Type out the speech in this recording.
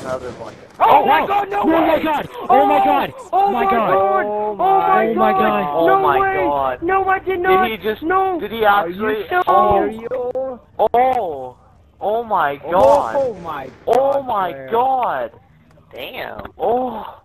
another blanket. Oh, oh, my God, no Oh my god! Oh my oh, god! Oh my god! Oh, oh my God! Oh my god! Oh No my way! god. No, I did not! Did he just? No! Did he Are you actually? Oh! Oh. Oh my god. Oh my god. Oh my god. Damn. Oh.